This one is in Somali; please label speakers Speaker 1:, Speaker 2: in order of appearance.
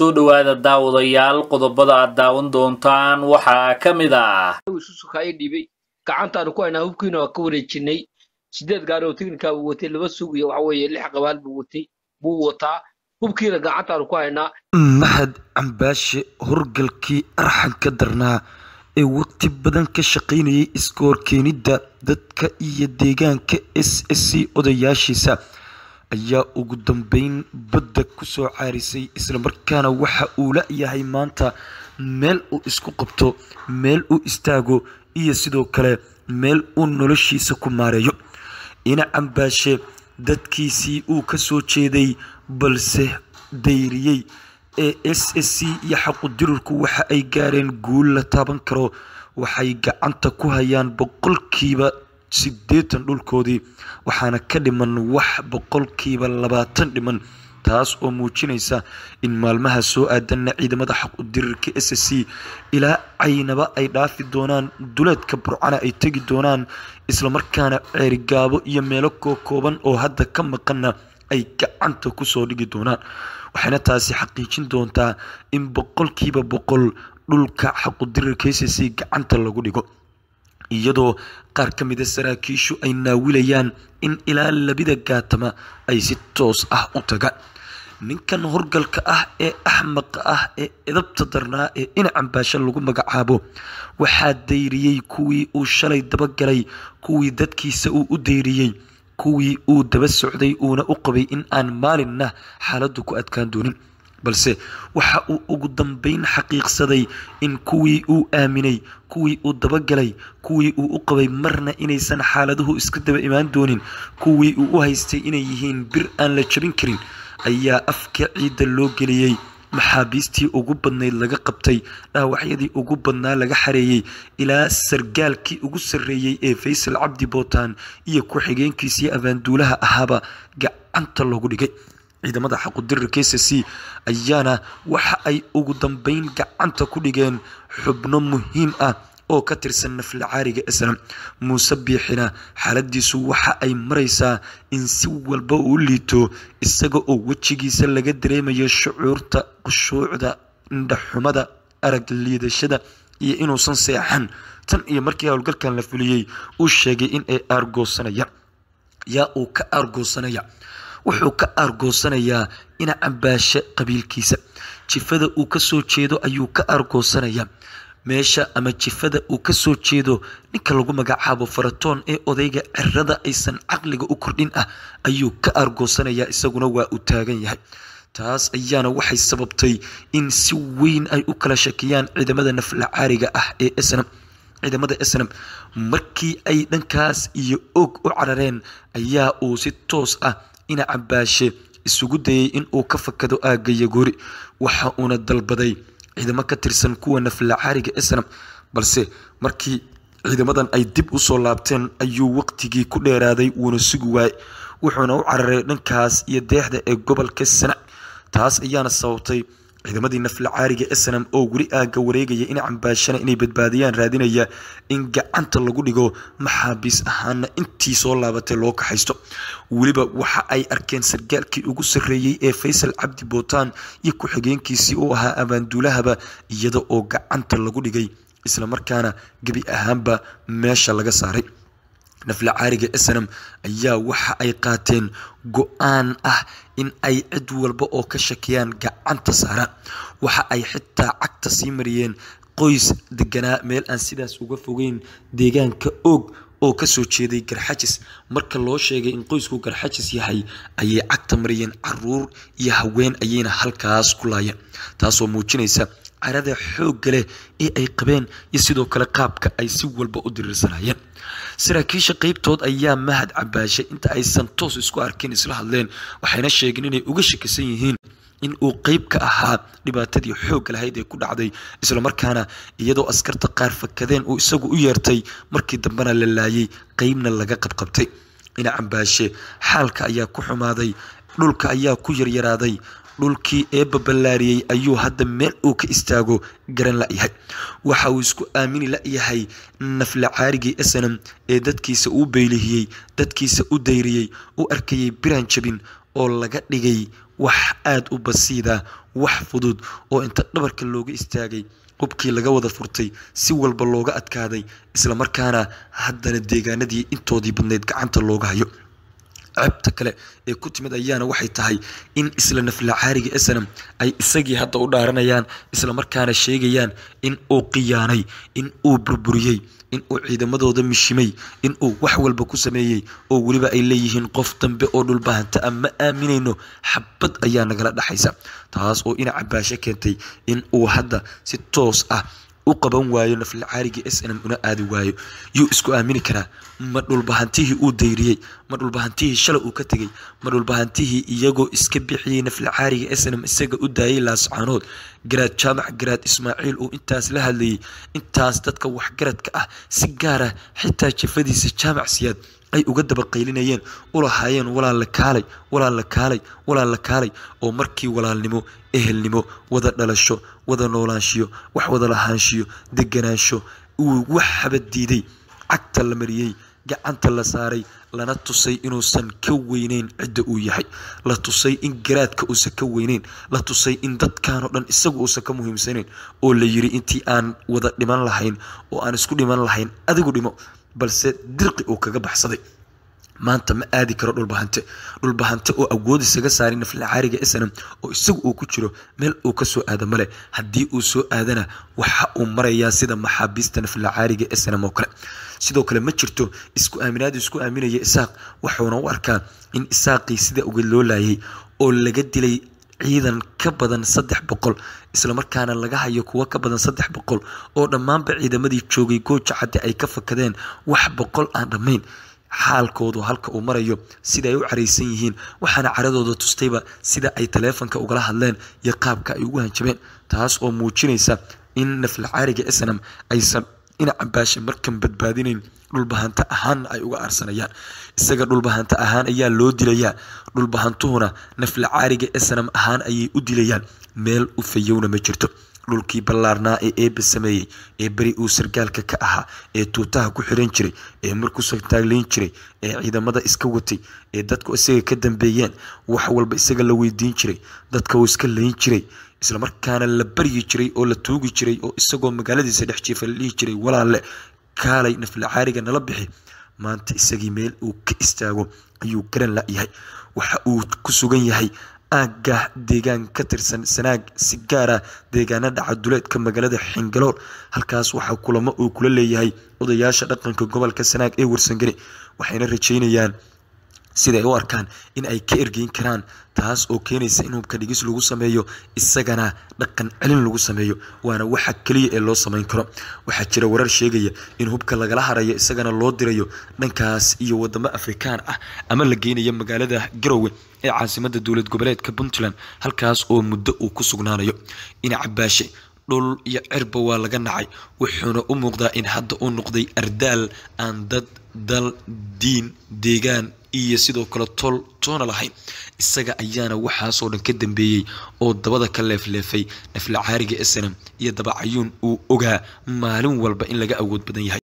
Speaker 1: soo dhowaada daawadayaal qodobada aad daawan doontaan waxaa ka mid ah.
Speaker 2: Isu sukaayo dhiibay. Gacantaanu ku haynaa hubkiina waa ka wareejinay sideed gaari oo tiknika buu watay laba sug iyo waxa weeye lix qabaal buu watay buu wataa. Hubkiina gacantaanu ku haynaa
Speaker 3: mahad cambaashe horgalkii arxanka darnaa ee waqti badan ka shaqaynayay iska horkeenidda dadka iyo deegaanka s s c odayaashiisa ayaa ugu dambeyn badda ku soo caarisay islamarkaana waxa uu la-yahay maanta meel uu isku qabto meel uu istaago iyo sidoo kale meel uu noloshiisa ku maareeyo. Ina cambaashe dadkiisii uu ka soo jeeday balse dayriyey ee s s c iyo xaqudirurku waxa ay gaareen guul la taaban karo waxay gacanta ku hayaan boqolkiiba siddeetan dhulkoodii waxaana ka dhiman wax boqolkiiba labaatan dhiman taas oo muujinaysa in maalmaha soo aadanna ciidamada xaqudirirka s s c ilaa caynaba ay dhaafi doonaan duleedka burcana ay tegi doonaan islamarkaana ceerigaabo iyo meelo kookooban oo hadda ka maqanna ay gacanta ku soo dhigi doonaan. Waxayna taasi xaqiijin doontaa in boqolkiiba boqol dhulka xaqudirirka s c gacanta lagu dhigo iyadoo qaar ka mida saraakiishu ay naawilayaan in ilaa labida gaatama ay si toos ah u tagaan ninkan horgalka ah ee axmaqa ah ee edabta darnaa ee ina cambaasho lagu magacaabo waxaa dayriyey kuwii uu shalay dabagalay kuwii dadkiisa uu u dayriyey kuwii uu daba socday uuna u qabay in aan maalinna xaaladdu ku adkaan doonin balse waxa uu ugu dambeyn xaqiiqsaday in kuwii uu aaminay kuwii uu dabagalay kuwii uu u qabay marna inaysan xaaladuhu iska daba imaan doonin kuwii uu u haystay inay yihiin bir aan la jabin karin ayaa afka ciidda loo geliyey maxaabiistii ugu badnayd laga qabtay dhaawacyadii ugu badnaa laga xareeyey ilaa sargaalkii ugu sarreeyey ee faysal cabdi bootaan iyo ku-xigeenkiisii abaanduulaha ahaaba gacanta loogu dhigay ciidamada xaqudirirka s c ayaana waxa ay ugu dambeyn gacanta ku dhigeen xubno muhiim ah oo ka tirsan nafla caariga islam muuse biixina xaaladiisu waxa ay maraysaa in si walba uu liito isaga oo wejigiisa laga dareemayo shucuurta qushuucda indhaxumada arag liidashada iyo inuusan seexan. Tan iyo markii howlgalkan la fuliyey uu sheegay in ay aargoosanayaan yaa uu ka aargoosanaya wuxuu ka aargoosanayaa ina cambaashe qabiilkiisa. Jifada uu ka soo jeedo ayuu ka aargoosanayaa meesha ama jifada uu ka soo jeedo ninka lagu magacaabo faratoon ee odayga cirada aysan caqliga u kordhin ah ayuu ka aargoosanayaa isaguna waa uu taagan yahay. Taas ayaana waxay sababtay in si weyn ay u kala shakiyaan ciidamada nafla caariga ah ee snam ciidamada snam markii ay dhankaas iyo og u carareen ayaa uu si toos ah ina cambaashe isugu dayay in uu ka fakado aagga yagoori waxa uuna dalbaday ciidamo ka tirsan kuwa nafla caariga snam balse markii ciidamadan ay dib u soo laabteen ayuu waqtigii ku dheeraaday wuuna sugi waayey. Wuxuuna u cararay dhankaas iyo deexda ee gobolka sanac. Taas ayaana sababtay ciidamadii nafla caariga snam oo weli aagga wareegaya ina cambaashana inay badbaadiyaan raadinaya in gacanta lagu dhigo maxaabiis ahaana intii soo laabatay loo kaxaysto. Weliba waxa ay arkeen sargaalkii ugu sarreeyey ee faysal cabdi bootaan iyo ku-xigeenkiisii uu ahaa abaanduulahaba iyada oo gacanta lagu dhigay islamarkaana gebi ahaanba meesha laga saaray nafla caariga snam ayaa waxa ay qaateen go'aan ah in ay cid walba oo ka shakiyaan gacanta saaraan waxa ay xitaa cagta sii mariyeen qoys deganaa meel aan sidaas uga fogeyn deegaanka oog oo ka soo jeeday garxajis. Marka loo sheegay in qoysku garxajis yahay ayay cagta mariyeen carruur iyo haween ayayna halkaas ku laayeen taasoo muujinaysa carada xoogga leh ee ay qabeen iyo sidoo kale qaabka ay si walba u diriirsanayeen. Saraakiisha qeybtood ayaa mahad cabaashay inta aysan toos isku arkin isla hadleen waxayna sheegeen inay uga shakisan yihiin in uu qeyb ka ahaa dhibaatadii xoogga lahayd ee ku dhacday islamarkaana iyadoo askarta qaar fakadeen uu isagu u yeertay markii dambena la laayay qeybna laga qabqabtay. Ina cambaashe xaalka ayaa ku xumaaday dhulka ayaa ku yaryaraaday dhulkii eebba ballaariyey ayuu hadda meel uu ka istaago garan la-yahay waxa uu isku aamini la-yahay nafla caarigii snam ee dadkiisa uu beylihiyey dadkiisa u dayriyey u arkayay biraan jabin oo laga dhigay wax aada u basiida wax fudud oo inta dhabarka looga istaagay hubkii laga wada furtay si walba looga adkaaday islamarkaana haddana deegaanadii intoodii badnayd gacanta looga hayo ceebta kale ee ku timid ayaana waxay tahay in isla naflacaariga snam ay isagii hadda u dhaaranayaan islamarkaana sheegayaan in uu khiyaanay in uu burburiyey in uu ciidamadooda mishimay in uu wax walba ku sameeyey oo weliba ay leeyihiin qof dambe oo dhulbahanta a ma aaminayno xabad ayaa nagala dhexaysa taas oo ina cabaasho keentay in uu hadda si toos ah u qaban waayo naflacaarigii s nm una aadi waayo. Yuu isku aamini karaa. Ma dhulbahantihii uu dayriyey. Ma dhulbahantihii shalay uu ka tegey. Ma dhulbahantihii iyagoo iska bixiyey naflacaariga s nm isaga u daayay laascaanood garaad jaamac garaad ismaaciil uu intaas la hadlayay intaas dadka waxgaradka ah si gaara xitaa jafadiisa jaamac siyaad ay uga daba qaylinayeen ulahaayeen walaalla kaalay walaalla kaalay walaalla kaalay oo markii walaalnimo ehelnimo wada dhalasho wada noolaanshiyo wax wada lahaanshiyo deganaansho uu waxaba diiday cagta la mariyey gacanta la saaray lana tusay inuusan ka weyneyn cidda uu yahay. La tusay in garaadka uusan ka weyneyn la tusay in dadkanoo dhan isagu uusan ka muhiimsanayn oo la yiri intii aan wada dhiman lahayn oo aan isku dhiman lahayn adigu dhimo balse dirqi uu kaga baxsaday. Maanta ma aadi karo dhulbahante dhulbahante oo awood isaga saaray naflacaariga snam oo isagu uu ku jiro meel uu ka soo aada male haddii uu soo aadana waxa uu marayaa sida maxaabiista naflacaariga snam oo kale. Sidoo kale ma jirto isku aaminaadu isku aaminaya isaaq. Wuxuuna u arkaa in isaaqii sida uga loo laayay oo laga dilay ciidan ka badan saddex boqol islamarkaana laga hayo kuwo ka badan saddex boqol oo dhammaanba ciidamadii joogay gooja cadde ay ka fakadeen wax boqol aan dhammayn. Xaalkoodu halka uu marayo sida ay u caraysan yihiin waxaana caradooda tustayba sida ay taleefonka ugala hadleen iyo qaabka ay ugu hanjabeen taas oo muujinaysa in naflacaariga snam aysan ina cabaasha markan badbaadinayn dhulbahanta ahaanna ay uga aarsanayaan isaga dhulbahanta ahaan ayaa loo dilayaa dhulbahantuhuna naflacaariga snam ahaan ayay u dilayaan meel u fayowna ma jirto. Dhulkii ballaarnaa ee eebba sameeyey ee beri uu sargaalka ka ahaa ee tuutaha ku xiran jiray ee markuusa taagleyn jiray ee ciidamada iska watay ee dadku isaga ka dambeeyeen wax walba isaga la weydiin jiray dadka uu iska layn jiray islamarkaana la baryi jiray oo la tuugi jiray oo isagoo magaaladiisa dhex jiifa la jiray walaalle kaalay naflacaariga nala bixi maanta isagii meel uu ka istaago ayuu garan la-yahay waxa uu ku sugan yahay aagga deegaan ka tirsan sanaag si gaara deegaana dhaca duleedka magaalada xingalool halkaas waxaa kulamo uu kula leeyahay odayaasha dhaqanka gobolka sanaag ee warsangani waxayna rajeynayaan siday u arkaan in ay ka ergeyn karaan taas oo keenaysa in hubka dhigis lagu sameeyo isagana dhaqan celin lagu sameeyo waana waxa keliya ee loo samayn karo. Waxaa jira warar sheegaya in hubka lagala harayo isagana loo dirayo dhankaas iyo wadamo afrikaan ah ama la geynayo magaalada garowe ee caasimada dowlad goboleedka puntland halkaas oo muddo uu ku sugnaanayo. Ina cabaashe dhul iyo cirba waa laga nacay wuxuuna u muuqdaa in hadda uu noqday ardaal aan dad dal diin deegaan iyo sidoo kale tol toona lahayn. Isaga ayaana waxaasoo dhan ka dambeeyey oo dabada ka leefleefay naflacaariga snam iyo dabacayuun uu ogaa maalin walba in laga awood badan yahay